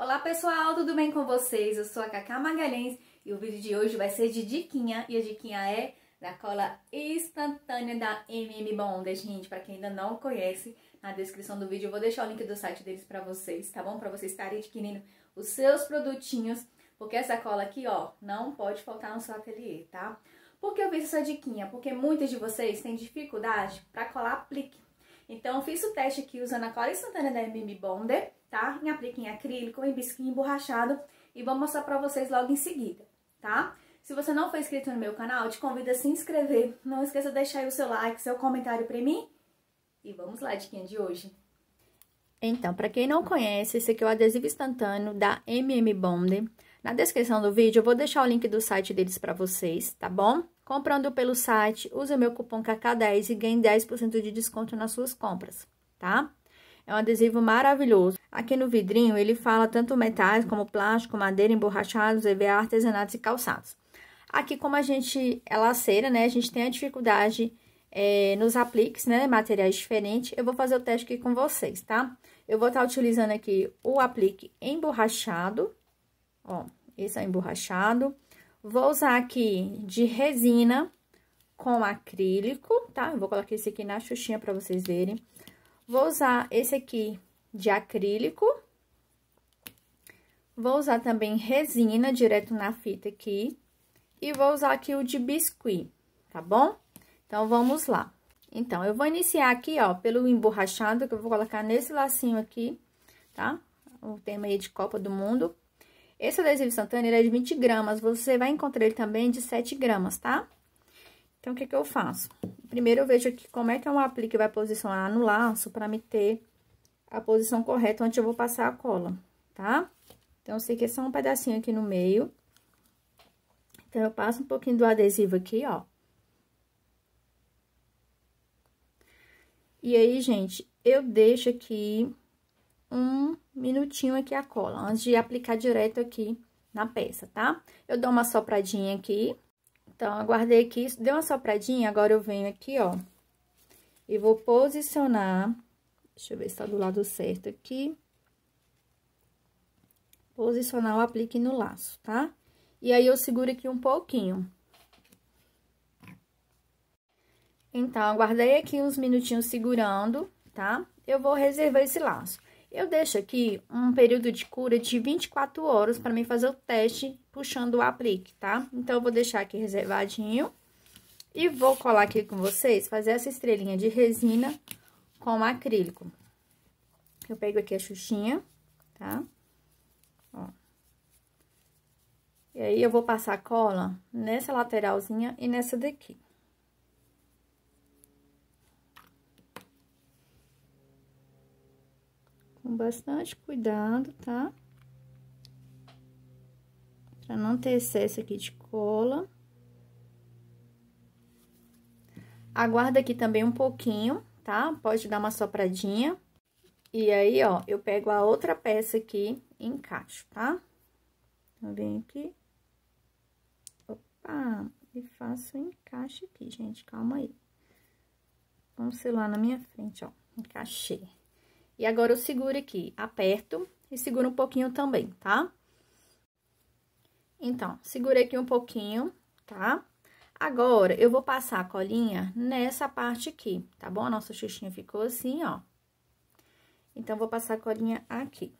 Olá pessoal, tudo bem com vocês? Eu sou a Cacá Magalhães e o vídeo de hoje vai ser de diquinha e a diquinha é da cola instantânea da MM Bonder, gente, para quem ainda não conhece, na descrição do vídeo eu vou deixar o link do site deles para vocês, tá bom? Para vocês estarem adquirindo os seus produtinhos, porque essa cola aqui, ó, não pode faltar no seu ateliê, tá? Por que eu fiz essa diquinha? Porque muitas de vocês têm dificuldade para colar aplique. Então, eu fiz o teste aqui usando a cola instantânea da MM Bonder, tá? Em aplique em acrílico, em bisquinho emborrachado e vou mostrar pra vocês logo em seguida, tá? Se você não for inscrito no meu canal, te convido a se inscrever. Não esqueça de deixar aí o seu like, seu comentário pra mim. E vamos lá, diquinha de hoje. Então, para quem não conhece, esse aqui é o adesivo instantâneo da MM Bonder. Na descrição do vídeo eu vou deixar o link do site deles para vocês, tá bom? Comprando pelo site, use o meu cupom KK10 e ganhe 10% de desconto nas suas compras, tá? É um adesivo maravilhoso. Aqui no vidrinho ele fala tanto metais como plástico, madeira, emborrachados, EVA, artesanatos e calçados. Aqui como a gente é laceira, né, a gente tem a dificuldade é, nos apliques, né, materiais diferentes. Eu vou fazer o teste aqui com vocês, tá? Eu vou estar utilizando aqui o aplique emborrachado, ó, esse é emborrachado. Vou usar aqui de resina com acrílico, tá? Eu vou colocar esse aqui na xuxinha pra vocês verem. Vou usar esse aqui de acrílico. Vou usar também resina direto na fita aqui. E vou usar aqui o de biscuit, tá bom? Então, vamos lá. Então, eu vou iniciar aqui, ó, pelo emborrachado, que eu vou colocar nesse lacinho aqui, tá? O tema aí de Copa do Mundo. Esse adesivo instantâneo, é de 20 gramas, você vai encontrar ele também de 7 gramas, tá? Então, o que que eu faço? Primeiro, eu vejo aqui como é que é um aplique vai posicionar no laço para me ter a posição correta onde eu vou passar a cola, tá? Então, eu sei que é só um pedacinho aqui no meio. Então, eu passo um pouquinho do adesivo aqui, ó. E aí, gente, eu deixo aqui um minutinho aqui a cola, antes de aplicar direto aqui na peça, tá? Eu dou uma sopradinha aqui. Então, aguardei aqui, deu uma sopradinha, agora eu venho aqui, ó. E vou posicionar, deixa eu ver se tá do lado certo aqui. Posicionar o aplique no laço, tá? E aí, eu seguro aqui um pouquinho. Então, aguardei aqui uns minutinhos segurando, tá? Eu vou reservar esse laço. Eu deixo aqui um período de cura de 24 horas para mim fazer o teste puxando o aplique, tá? Então, eu vou deixar aqui reservadinho. E vou colar aqui com vocês, fazer essa estrelinha de resina com acrílico. Eu pego aqui a xuxinha, tá? Ó. E aí, eu vou passar cola nessa lateralzinha e nessa daqui. Com bastante cuidado, tá? Pra não ter excesso aqui de cola. Aguarda aqui também um pouquinho, tá? Pode dar uma sopradinha. E aí, ó, eu pego a outra peça aqui e encaixo, tá? Vem aqui. Opa! E faço o encaixe aqui, gente, calma aí. Vamos lá na minha frente, ó, encaixei. E agora eu seguro aqui, aperto e seguro um pouquinho também, tá? Então, segurei aqui um pouquinho, tá? Agora, eu vou passar a colinha nessa parte aqui, tá bom? A nossa xuxinha ficou assim, ó. Então, vou passar a colinha aqui.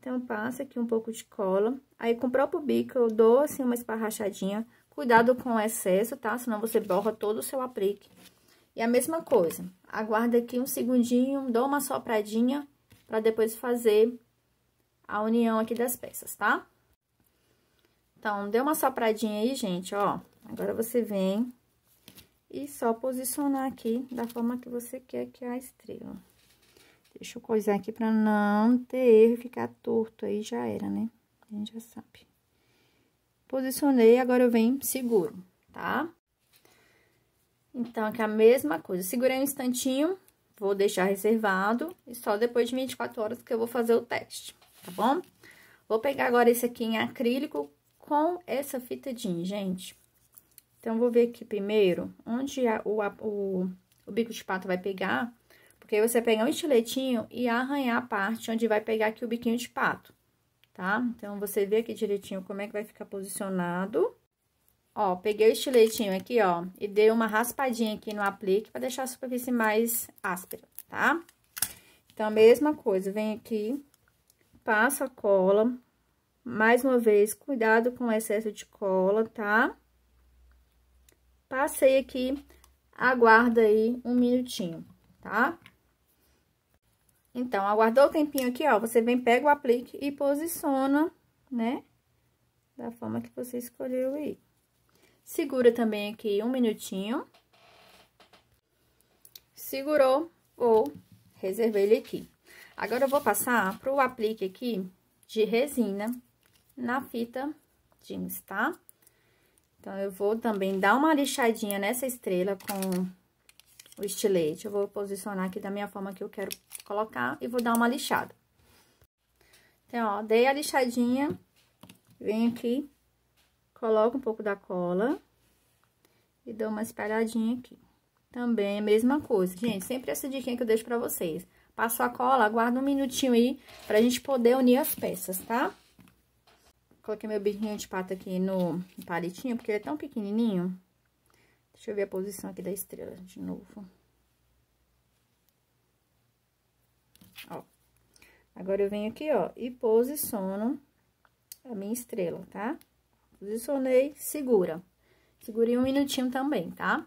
Então, passa aqui um pouco de cola. Aí, com o próprio bico, eu dou, assim, uma esparrachadinha. Cuidado com o excesso, tá? Senão, você borra todo o seu aplique. E a mesma coisa, aguarda aqui um segundinho, dou uma sopradinha para depois fazer a união aqui das peças, tá? Então, deu uma sopradinha aí, gente, ó. Agora, você vem e só posicionar aqui da forma que você quer que é a estrela. Deixa eu coisar aqui pra não ter erro e ficar torto aí, já era, né? A gente já sabe. Posicionei, agora eu venho seguro, tá? Então, aqui é a mesma coisa. Segurei um instantinho, vou deixar reservado e só depois de 24 horas que eu vou fazer o teste, tá bom? Vou pegar agora esse aqui em acrílico com essa fita jeans, gente. Então, vou ver aqui primeiro onde a, o, a, o, o bico de pato vai pegar, porque Porque você pegar um estiletinho e arranhar a parte onde vai pegar aqui o biquinho de pato, tá? Então, você vê aqui direitinho como é que vai ficar posicionado. Ó, peguei o estiletinho aqui, ó, e dei uma raspadinha aqui no aplique pra deixar a superfície mais áspera, tá? Então, a mesma coisa, vem aqui, passa a cola, mais uma vez, cuidado com o excesso de cola, tá? Passei aqui, aguarda aí um minutinho, tá? Então, aguardou o tempinho aqui, ó, você vem, pega o aplique e posiciona, né? Da forma que você escolheu aí. Segura também aqui um minutinho. Segurou, ou reservei ele aqui. Agora, eu vou passar pro aplique aqui de resina na fita jeans, tá? Então, eu vou também dar uma lixadinha nessa estrela com o estilete. Eu vou posicionar aqui da minha forma que eu quero colocar e vou dar uma lixada. Então, ó, dei a lixadinha, venho aqui, coloco um pouco da cola e dou uma espalhadinha aqui. Também a mesma coisa. Gente, sempre essa dica que eu deixo pra vocês. Passo a cola, aguardo um minutinho aí pra gente poder unir as peças, tá? Coloquei meu biquinho de pata aqui no palitinho, porque ele é tão pequenininho. Deixa eu ver a posição aqui da estrela de novo. Ó. Agora, eu venho aqui, ó, e posiciono a minha estrela, tá? Posicionei, segura. Segurei um minutinho também, tá?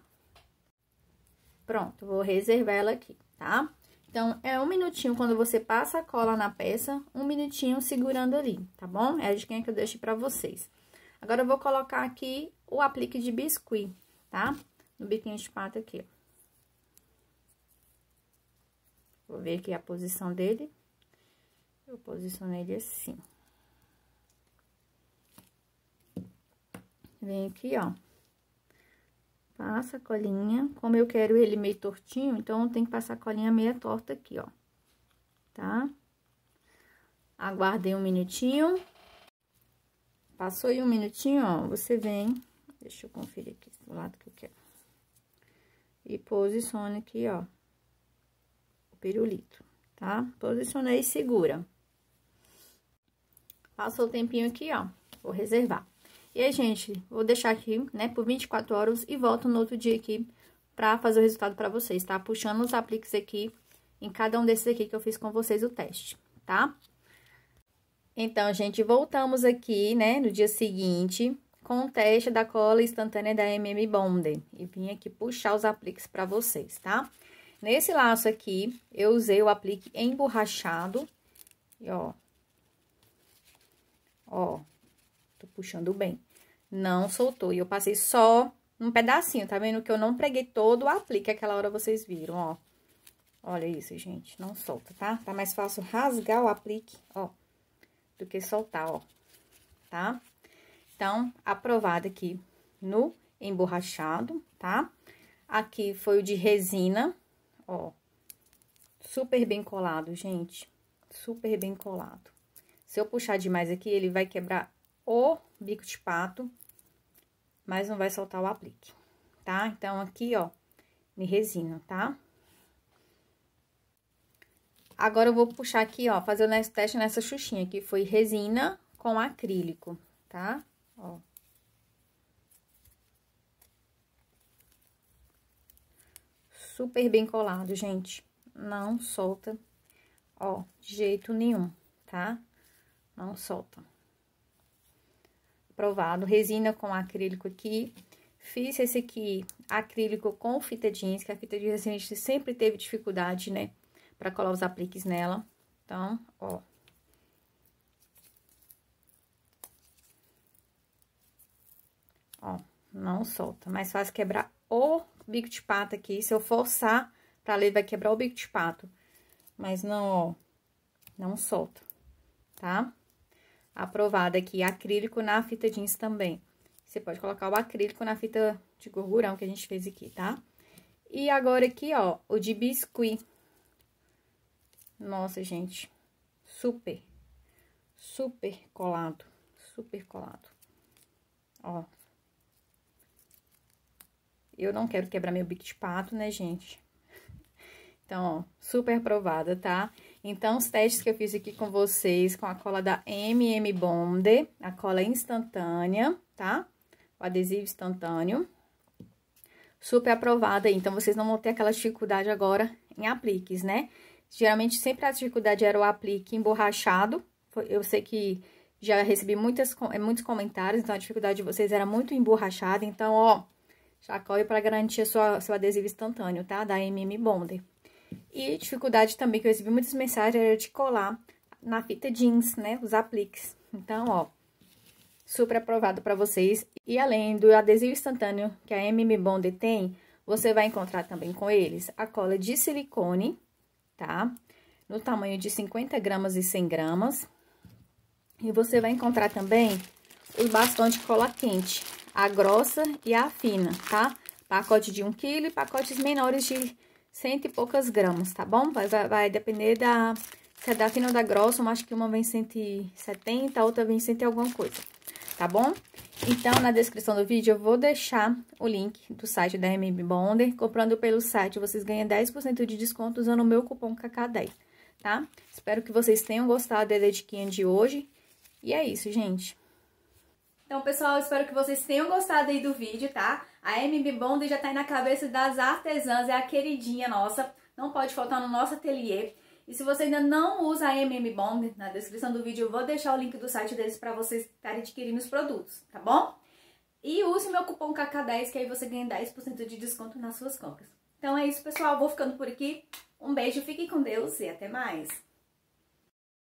Pronto, vou reservar ela aqui, tá? Então, é um minutinho quando você passa a cola na peça, um minutinho segurando ali, tá bom? É a dica que eu deixei pra vocês. Agora, eu vou colocar aqui o aplique de biscuit, tá? No biquinho de pato aqui, ó. Vou ver aqui a posição dele. Eu posicionei ele assim. Vem aqui, ó. Passa a colinha. Como eu quero ele meio tortinho, então tem que passar a colinha meia torta aqui, ó. Tá? Aguardei um minutinho. Passou aí um minutinho, ó, você vem... Deixa eu conferir aqui do lado que eu quero. E posicione aqui, ó, o pirulito, tá? Posicionei e segura. Passou o tempinho aqui, ó, vou reservar. E aí, gente, vou deixar aqui, né, por 24 horas e volto no outro dia aqui pra fazer o resultado pra vocês, tá? Puxando os apliques aqui em cada um desses aqui que eu fiz com vocês o teste, tá? Então, gente, voltamos aqui, né, no dia seguinte com o teste da cola instantânea da MM Bonder. E vim aqui puxar os apliques pra vocês, tá? Nesse laço aqui, eu usei o aplique emborrachado. E, ó. Ó, puxando bem. Não soltou. E eu passei só um pedacinho, tá vendo? Que eu não preguei todo o aplique, aquela hora vocês viram, ó. Olha isso, gente. Não solta, tá? Tá mais fácil rasgar o aplique, ó, do que soltar, ó. Tá? Então, aprovado aqui no emborrachado, tá? Aqui foi o de resina, ó. Super bem colado, gente. Super bem colado. Se eu puxar demais aqui, ele vai quebrar o bico de pato, mas não vai soltar o aplique, tá? Então, aqui, ó, em resina, tá? Agora, eu vou puxar aqui, ó, fazer o teste nessa xuxinha, que foi resina com acrílico, tá? Ó. Super bem colado, gente. Não solta, ó, de jeito nenhum, tá? Não solta provado, resina com acrílico aqui. Fiz esse aqui, acrílico com fita jeans, que a fita jeans a gente sempre teve dificuldade, né? Pra colar os apliques nela. Então, ó. Ó, não solta. Mais fácil quebrar o bico de pato aqui. Se eu forçar pra ler, vai quebrar o bico de pato. Mas não, ó, não solta, tá? Aprovada aqui, acrílico na fita jeans também. Você pode colocar o acrílico na fita de gorgurão que a gente fez aqui, tá? E agora aqui, ó, o de biscuit. Nossa, gente, super, super colado, super colado. Ó. Eu não quero quebrar meu bico de pato, né, gente? Então, ó, super aprovada, tá? Então, os testes que eu fiz aqui com vocês, com a cola da MM Bond, a cola instantânea, tá? O adesivo instantâneo. Super aprovada, então vocês não vão ter aquela dificuldade agora em apliques, né? Geralmente, sempre a dificuldade era o aplique emborrachado. Eu sei que já recebi muitas, muitos comentários, então a dificuldade de vocês era muito emborrachada. Então, ó, chacoalho para garantir sua, seu adesivo instantâneo, tá? Da MM Bonder. E dificuldade também que eu recebi muitas mensagens era de colar na fita jeans, né? Os apliques. Então, ó, super aprovado para vocês. E além do adesivo instantâneo que a MM Bonder tem, você vai encontrar também com eles a cola de silicone, tá? No tamanho de 50 gramas e 100 gramas. E você vai encontrar também os bastões de cola quente, a grossa e a fina, tá? Pacote de 1 kg e pacotes menores de cento e poucas gramas, tá bom? Vai, vai, vai depender da... Se é da fina ou da grossa, eu acho que uma vem 170, a outra vem 100 e alguma coisa, tá bom? Então, na descrição do vídeo, eu vou deixar o link do site da MM Bonder. Comprando pelo site, vocês ganham 10% de desconto usando o meu cupom KK10, tá? Espero que vocês tenham gostado da diquinha de hoje. E é isso, gente. Então, pessoal, espero que vocês tenham gostado aí do vídeo, tá? A MB Bond já tá aí na cabeça das artesãs, é a queridinha nossa, não pode faltar no nosso ateliê. E se você ainda não usa a MM Bond, na descrição do vídeo eu vou deixar o link do site deles para vocês estarem adquirindo os produtos, tá bom? E use meu cupom KK10, que aí você ganha 10% de desconto nas suas compras. Então é isso, pessoal. Vou ficando por aqui. Um beijo, fiquem com Deus e até mais.